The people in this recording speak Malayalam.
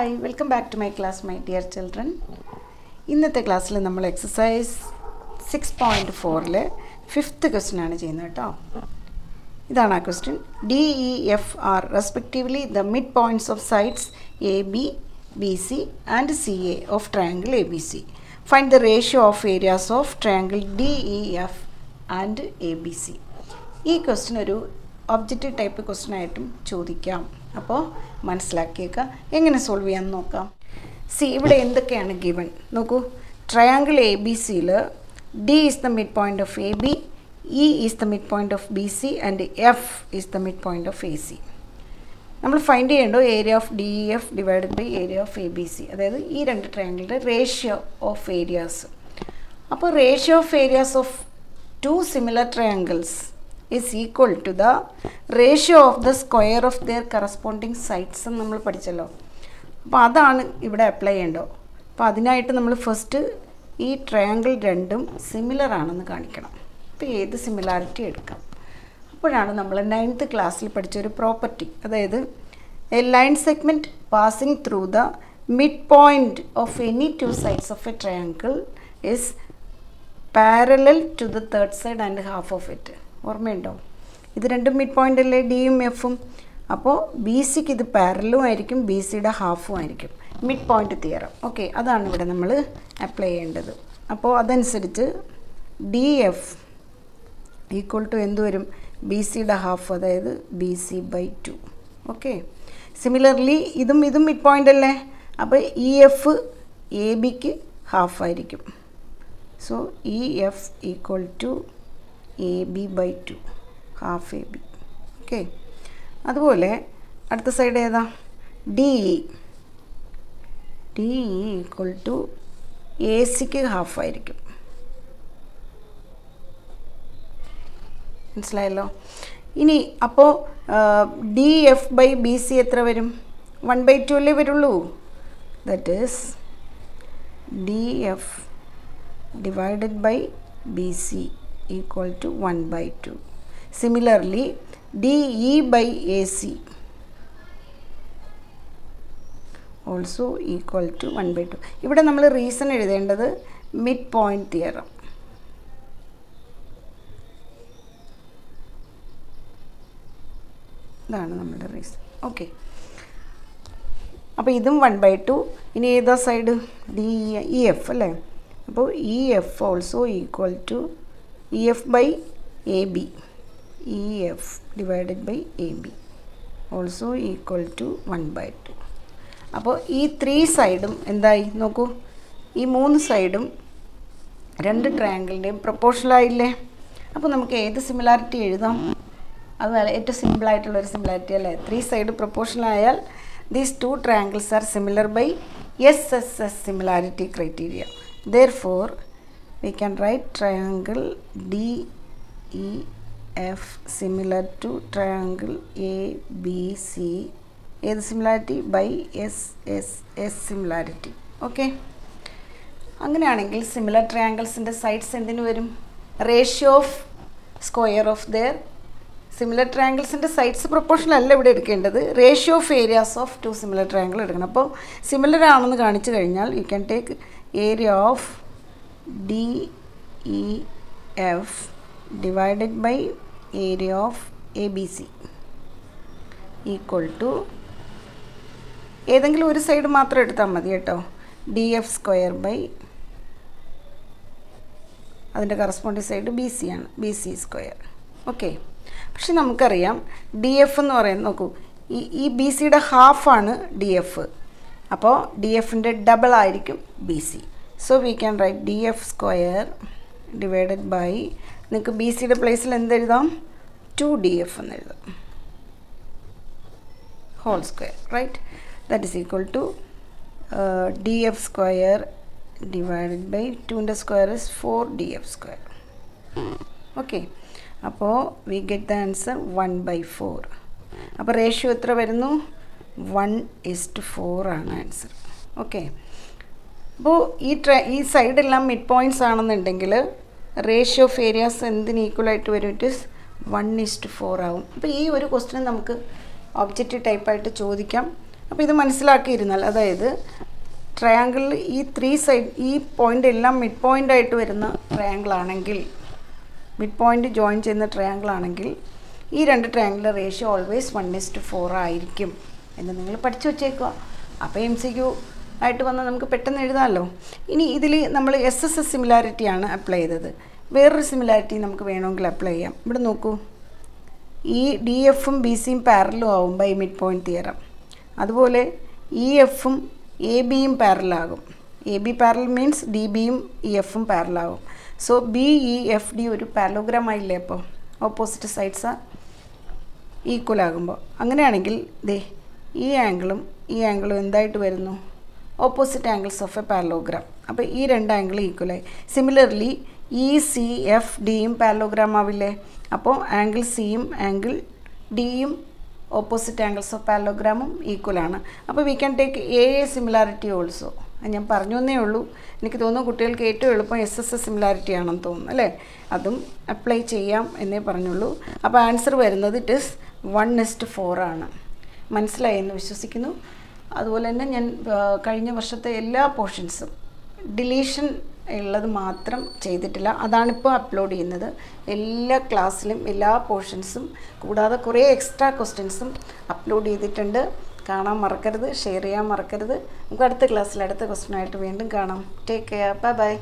Hi welcome back to my class my dear children ഇന്നത്തെ ക്ലാസ്സിൽ നമ്മൾ എക്സസൈസ് സിക്സ് പോയിന്റ് ഫോറിൽ ഫിഫ്ത്ത് ക്വസ്റ്റ്യൻ ആണ് ചെയ്യുന്നത് കേട്ടോ. ഇതാണ് ആ question D E F are respectively the mid points of sides A B B C and C A of triangle A B C find the ratio of areas of triangle D E F and A B C ഈ ക്വസ്റ്റ്യൻ ഒരു ഒബ്ജക്റ്റീവ് ടൈപ്പ് ക്വസ്റ്റ്യൻ ആയിട്ടും ചോദിക്കാം. അപ്പോൾ മനസ്സിലാക്കിയേക്കാം. എങ്ങനെ സോൾവ് ചെയ്യാമെന്ന് നോക്കാം. സി ഇവിടെ എന്തൊക്കെയാണ് ഗിവൺ നോക്കൂ. ട്രയാങ്കിൾ എ ബി സിയിൽ D is the mid point of A B E is the mid point of B C and F is the mid point of A C നമ്മൾ find ചെയ്യേണ്ടോ area of D F divided by area of A B C അതായത് ഈ രണ്ട് ട്രയാങ്കിളുടെ റേഷ്യോ ഓഫ് ഏരിയാസ് അപ്പോൾ ratio of areas of two similar triangles is equal to the ratio of the square of their corresponding sides എന്ന് നമ്മൾ പഠിച്ചല്ലോ. അപ്പോൾ അതാണ് ഇവിടെ അപ്ലൈ ചെയ്യേണ്ടോ അപ്പോൾ അതിനായിട്ട് നമ്മൾ ഫസ്റ്റ് ഈ ട്രയാങ്കിൾ രണ്ടും സിമിലർ ആണെന്ന് കാണിക്കണം. അപ്പോൾ ഏത് സിമിലാരിറ്റി എടുക്കാം? അപ്പോഴാണ് നമ്മൾ നയൻത്ത് ക്ലാസ്സിൽ പഠിച്ച ഒരു പ്രോപ്പർട്ടി അതായത് a line segment passing through the mid point of any two sides of a triangle is parallel to the third side and half of it ഓർമ്മയുണ്ടോ? ഇത് രണ്ടും മിഡ് പോയിന്റ് അല്ലേ? ഡിയും എഫും അപ്പോൾ ബി സിക്ക് ഇത് പാരലും ആയിരിക്കും ബി സിയുടെ ഹാഫും ആയിരിക്കും. മിഡ് പോയിന്റ് തിയറം ഓക്കെ അതാണ് ഇവിടെ നമ്മൾ അപ്ലൈ ചെയ്യേണ്ടത്. അപ്പോൾ അതനുസരിച്ച് ഡി എഫ് ഈക്വൾ ടു എന്ത് വരും? ബി സിയുടെ ഹാഫ് അതായത് B C by two okay similarly ഇതും ഇതും മിഡ് പോയിന്റ് അല്ലേ? അപ്പോൾ ഇ എഫ് എ ബിക്ക് ഹാഫ് ആയിരിക്കും. So E F equal to A B by two half A B. Okay. അതുപോലെ അടുത്ത സൈഡ് ഏതാ? D D equal to A സിക്ക് ഹാഫ് ആയിരിക്കും. മനസ്സിലായല്ലോ? ഇനി അപ്പോൾ D F by B C എത്ര വരും? വൺ ബൈ ടു അല്ലേ വരുള്ളൂ? That is D F divided by B BC equal to 1 by 2. Similarly, DE by AC also equal to 1 by 2. ഇവിടെ നമ്മൾ റീസൺ എഴുതേണ്ടത് മിഡ് പോയിന്റ് തിയറം ഇതാണ് നമ്മുടെ റീസൺ ഓക്കെ അപ്പോൾ ഇതും വൺ ബൈ ടു ഇനി ഏതാ സൈഡ് ഡി ഇ എഫ് അല്ലേ? അപ്പോൾ E F also equal to E F by A B E F divided by A B also equal to one by two അപ്പോൾ ഈ ത്രീ സൈഡും എന്തായി? നോക്കൂ. ഈ മൂന്ന് സൈഡും രണ്ട് ട്രയാങ്കിളിന്റെയും പ്രപ്പോർഷനായില്ലേ അപ്പോൾ നമുക്ക് ഏത് സിമിലാരിറ്റി എഴുതാം? അത് ഏറ്റവും സിമ്പിളായിട്ടുള്ളൊരു സിമിലാരിറ്റി അല്ലേ? Three side പ്രപ്പോർഷനായാൽ these two triangles are similar by S S S similarity criteria therefore we can write triangle DEF similar to triangle ABC ഏത് similarity by S S S similarity okay അങ്ങനെയാണെങ്കിൽ സിമിലർ ട്രയാങ്കിൾസിന്റെ സൈഡ്സ് എന്തിനു വരും? Ratio of square of their similar ട്രയാങ്കിൾസിന്റെ sides proportional അല്ല ഇവിടെ എടുക്കേണ്ടത്. Ratio of areas of two similar triangle എടുക്കണം. അപ്പോൾ സിമിലർ ആണെന്ന് കാണിച്ചു കഴിഞ്ഞാൽ you can take area of DEF divided by area of ABC equal to ഏതെങ്കിലും ഒരു സൈഡ് മാത്രം എടുത്താൽ മതി കേട്ടോ. ഡി എഫ് സ്ക്വയർ ബൈ അതിന്റെ കറസ്പോണ്ടിങ് സൈഡ് ബി സി ആണ്. ബി സി സ്ക്വയർ ഓക്കെ പക്ഷെ നമുക്കറിയാം ഡി എഫ് എന്ന് പറയുന്നത് നോക്കൂ. ഈ ഈ ബി സിയുടെ ഹാഫാണ് ഡി എഫ് അപ്പോൾ ഡി എഫിന്റെ ഡബിൾ ആയിരിക്കും B C so we can write D F square divided by നിങ്ങൾക്ക് ബി സിയുടെ പ്ലേസിൽ എന്തെഴുതാം ടു ഡി എഫ് എന്ന് എഴുതാം. Whole square right that is equal to D F square divided by ടുവിന്റെ square is four D F square okay അപ്പോൾ we get the answer one by four അപ്പോൾ റേഷ്യോ എത്ര വരുന്നു? വൺ ഇസ്റ്റ് ഫോർ ആണ് ആൻസർ ഓക്കെ അപ്പോൾ ഈ ട്ര ഈ സൈഡെല്ലാം മിഡ് പോയിന്റ്സ് ആണെന്നുണ്ടെങ്കിൽ റേഷ്യോ ഓഫ് ഏരിയാസ് എന്തിന് ഈക്വലായിട്ട് വരും? It is one is to four ആവും. അപ്പോൾ ഈ ഒരു ക്വസ്റ്റിന് നമുക്ക് ഒബ്ജക്റ്റീവ് ടൈപ്പായിട്ട് ചോദിക്കാം. അപ്പോൾ ഇത് മനസ്സിലാക്കിയിരുന്നാൽ അതായത് ട്രയാങ്കിളിൽ ഈ ത്രീ സൈഡ് ഈ പോയിന്റ് എല്ലാം മിഡ് പോയിന്റ് ആയിട്ട് വരുന്ന ട്രയാങ്കിൾ ആണെങ്കിൽ മിഡ് പോയിന്റ് ജോയിൻ ചെയ്യുന്ന ട്രയാങ്കിൾ ആണെങ്കിൽ ഈ രണ്ട് triangle ratio always one is to four ആയിരിക്കും എന്ന് നിങ്ങൾ പഠിച്ചു വച്ചേക്കുക. അപ്പോൾ എം സി ക്യു ആയിട്ട് വന്നാൽ നമുക്ക് പെട്ടെന്ന് എഴുതാമല്ലോ. ഇനി ഇതിൽ നമ്മൾ എസ് എസ് എസ് സിമിലാരിറ്റിയാണ് അപ്ലൈ ചെയ്തത്. വേറൊരു സിമിലാരിറ്റി നമുക്ക് വേണമെങ്കിൽ അപ്ലൈ ചെയ്യാം. ഇവിടെ നോക്കൂ. ഈ ഡി എഫും ബി സിയും പാരലും ആവും ബൈ മിഡ് പോയിന്റ് തിയറം അതുപോലെ ഇ എഫും എ ബിയും പാരലാകും A B parallel means D ബിയും ഇ എഫും പാരലാകും so B E F D ഒരു പാരലോഗ്രാം ആയില്ലേ അപ്പോൾ ഓപ്പോസിറ്റ് സൈഡ്സ് ഈക്വൽ ആകുമ്പോൾ അങ്ങനെയാണെങ്കിൽ ദേ ഈ ആംഗിളും ഈ ആംഗിളും എന്തായിട്ട് വരുന്നു? Opposite angles of a parallelogram അപ്പോൾ ഈ രണ്ട് ആംഗിൾ ഈക്വലായി സിമിലർലി ഇ സി എഫ് ഡിയും പാരലോഗ്രാം ആവില്ലേ? അപ്പോൾ ആംഗിൾ സിയും ആംഗിൾ ഡിയും ഓപ്പോസിറ്റ് ആംഗിൾസ് ഓഫ് പാരലോഗ്രാമും ഈക്വലാണ് അപ്പോൾ we can take A A similarity also ഞാൻ പറഞ്ഞു എന്നേ ഉള്ളൂ. എനിക്ക് തോന്നുന്നു കുട്ടികൾക്ക് ഏറ്റവും എളുപ്പം എസ് എസ് എസ് സിമിലാരിറ്റി ആണെന്ന് തോന്നുന്നു അല്ലേ? അതും അപ്ലൈ ചെയ്യാം എന്നേ പറഞ്ഞുള്ളൂ. അപ്പോൾ ആൻസർ വരുന്നത് it is one is to four ആണ്. മനസ്സിലായി എന്ന് വിശ്വസിക്കുന്നു. അതുപോലെ തന്നെ ഞാൻ കഴിഞ്ഞ വർഷത്തെ എല്ലാ പോർഷൻസും ഡിലീഷൻ ഉള്ളത് മാത്രം ചെയ്തിട്ടില്ല. അതാണിപ്പോൾ അപ്ലോഡ് ചെയ്യുന്നത്. എല്ലാ ക്ലാസ്സിലും എല്ലാ പോർഷൻസും കൂടാതെ കുറേ എക്സ്ട്രാ ക്വസ്റ്റ്യൻസും അപ്ലോഡ് ചെയ്തിട്ടുണ്ട്. കാണാൻ മറക്കരുത് ഷെയർ ചെയ്യാൻ മറക്കരുത്. നമുക്ക് അടുത്ത ക്ലാസ്സിൽ അടുത്ത ക്വസ്റ്റ്യനായിട്ട് വീണ്ടും കാണാം. Take care. Bye bye.